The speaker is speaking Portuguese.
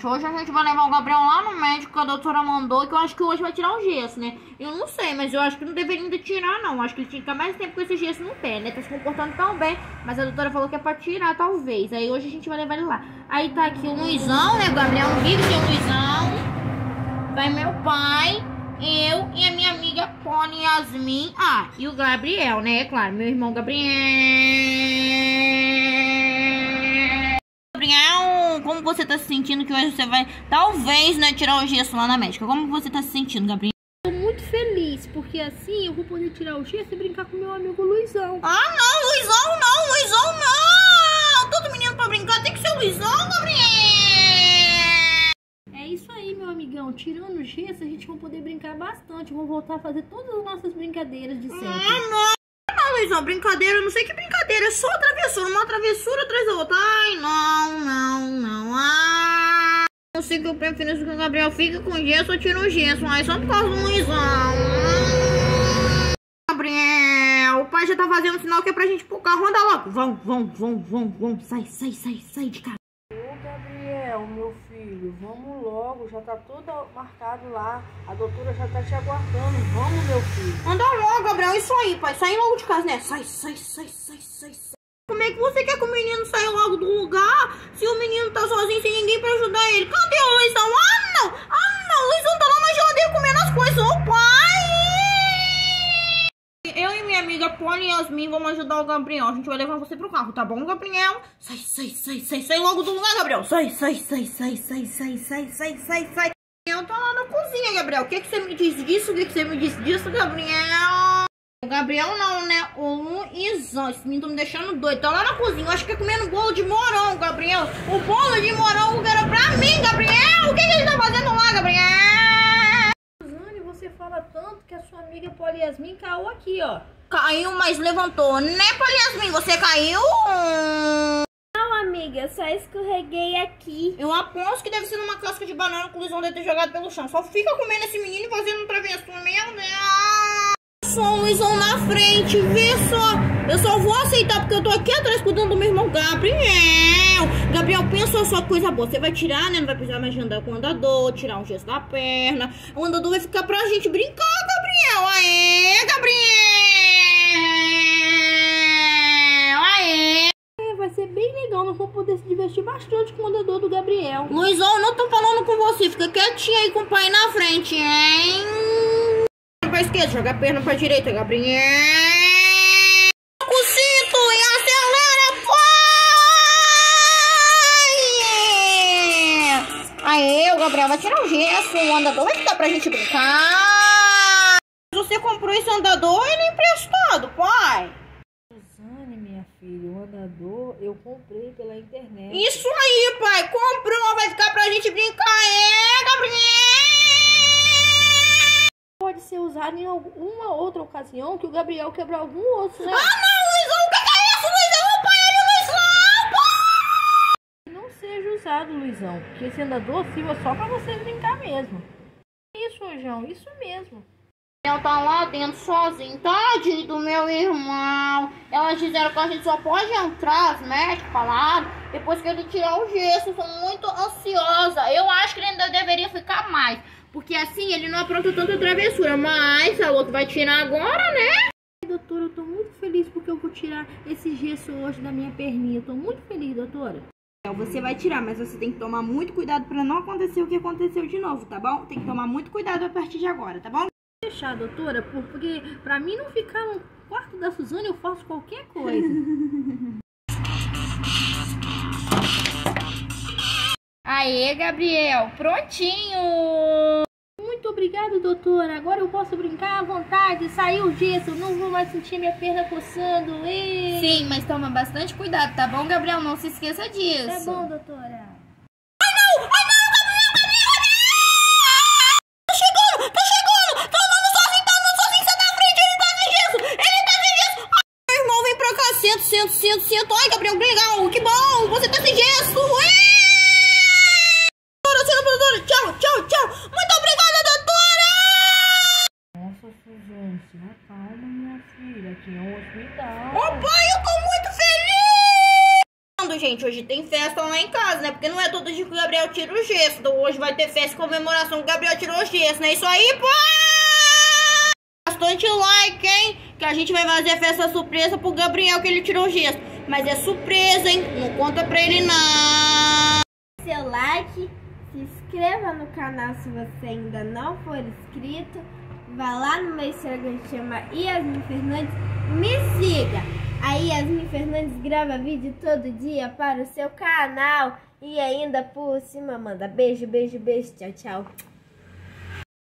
gente. Hoje a gente vai levar o Gabriel lá no médico que a doutora mandou, que eu acho que hoje vai tirar o gesso, né? Eu não sei, mas eu acho que não deveria ainda tirar, não. Acho que ele tinha que ficar mais tempo com esse gesso no pé, né? Tá se comportando tão bem. Mas a doutora falou que é pra tirar, talvez. Aí hoje a gente vai levar ele lá. Aí tá aqui o Luizão, né? O Gabriel vive tem o Luizão. Vai meu pai, eu e a minha amiga Pony Yasmin. Ah, e o Gabriel, né? É claro, meu irmão Gabriel. Como você tá se sentindo que hoje você vai, talvez, né, tirar o gesso lá na médica? Como você tá se sentindo, Gabriel? Tô muito feliz, porque assim eu vou poder tirar o gesso e brincar com meu amigo Luizão. Ah, não, Luizão não, Luizão não! Todo menino pra brincar tem que ser o Luizão, Gabriel! É isso aí, meu amigão. Tirando o gesso, a gente vai poder brincar bastante. Vamos voltar a fazer todas as nossas brincadeiras de sempre. Ah, não! Não, Luizão, brincadeira, eu não sei que brincadeira, é só travessura, uma travessura atrás da outra. Ai, não. Ah, eu sei que eu prefiro que o Gabriel fica com gesso ou tira o gesso. Ai, só por causa do Luizão. Gabriel, o pai já tá fazendo sinal que é pra gente pro carro. Anda logo. Vão, vão, vão, vão, vão. Sai, sai, sai, sai de casa. Ô Gabriel, meu filho, vamos logo, já tá tudo marcado lá. A doutora já tá te aguardando. Vamos, meu filho. Anda logo, Gabriel. Isso aí, pai. Sai logo de casa, né? Sai, sai, sai, sai. Como é que você quer que o menino saia logo do lugar se o menino tá sozinho sem ninguém pra ajudar ele? Cadê o Luizão? Ah, não! Ah, não! O Luizão tá lá na geladeira comendo as coisas. Ô, pai! Eu e minha amiga Pony e Yasmin vamos ajudar o Gabriel. A gente vai levar você pro carro, tá bom, Gabriel? Sai, sai, sai, sai, sai logo do lugar, Gabriel. Sai, sai, sai, sai, sai, sai, sai, sai, sai, sai. Eu tô lá na cozinha, Gabriel. O que, que você me disse disso? O que, que você me disse disso, Gabriel? O Gabriel não, né? O Luizão. Esse menino tá me deixando doido. Tá lá na cozinha. Eu acho que é comendo bolo de morango, Gabriel. O bolo de morango era pra mim, Gabriel. O que, que ele tá fazendo lá, Gabriel? Suzane, você fala tanto que a sua amiga Poliasmin caiu aqui, ó. Caiu, mas levantou. Né, Poliasmin? Você caiu? Não, amiga, só escorreguei aqui. Eu aposto que deve ser numa casca de banana que o Luizão deve ter jogado pelo chão. Só fica comendo esse menino e fazendo travessura. Meu Deus. Só o Luizão na frente, vê só. Eu só vou aceitar porque eu tô aqui atrás cuidando do meu irmão Gabriel. Gabriel, pensa só coisa boa. Você vai tirar, né? Não vai precisar mais andar com o andador, tirar um gesso da perna. O andador vai ficar pra gente brincar, Gabriel. Aê, Gabriel. Aê. É, vai ser bem legal, nós vamos poder se divertir bastante com o andador do Gabriel. Luizão, não tô falando com você. Fica quietinho aí com o pai na frente, hein? Pra esquerda, joga a perna pra direita, Gabriel. Com o cinto e acelera, pai! Aê, o Gabriel vai tirar o gesso. O andador vai ficar pra gente brincar. Você comprou esse andador ele é emprestado, pai? Suzane, minha filha, o andador eu comprei pela internet. Isso aí, pai. Comprou, vai ficar pra gente brincar, alguma outra ocasião que o Gabriel quebrou algum osso, né? Ah, não, Luizão, o que, é isso, Luizão? O pai é de Luizão! Não seja usado, Luizão, porque esse andador sirva só pra você brincar mesmo. Isso, João, isso mesmo. Eu tá lá dentro sozinho, tadinho do meu irmão. Elas disseram que a gente só pode entrar, os médicos falaram, depois que ele tirar o gesso. Tô muito ansiosa. Eu acho que ele ainda deveria ficar mais. Porque assim ele não apronta tanta travessura. Mas falou que vai tirar agora, né? Doutora, eu tô muito feliz porque eu vou tirar esse gesso hoje da minha perninha. Eu tô muito feliz, doutora. Você vai tirar, mas você tem que tomar muito cuidado pra não acontecer o que aconteceu de novo, tá bom? Tem que tomar muito cuidado a partir de agora, tá bom? Deixar, doutora, porque pra mim não ficar no quarto da Suzane, eu faço qualquer coisa. Aê, Gabriel, prontinho! Muito obrigada, doutora. Agora eu posso brincar à vontade. Saiu o gesso, não vou mais sentir minha perna coçando. Ê! Sim, mas toma bastante cuidado, tá bom, Gabriel? Não se esqueça disso. Tá bom, doutora. Gente, hoje tem festa lá em casa, né? Porque não é todo dia que o Gabriel tira o gesso. Então hoje vai ter festa comemoração que o Gabriel tirou o gesso, né? Isso aí, pô! Bastante like, hein? Que a gente vai fazer festa surpresa pro Gabriel que ele tirou o gesso. Mas é surpresa, hein? Não conta pra ele, não. Seu like, se inscreva no canal se você ainda não for inscrito. Vá lá no meu Instagram chama Yasmin Fernandes. Me siga! A Yasmin Fernandes grava vídeo todo dia para o seu canal. E ainda por cima manda beijo, beijo, beijo. Tchau, tchau.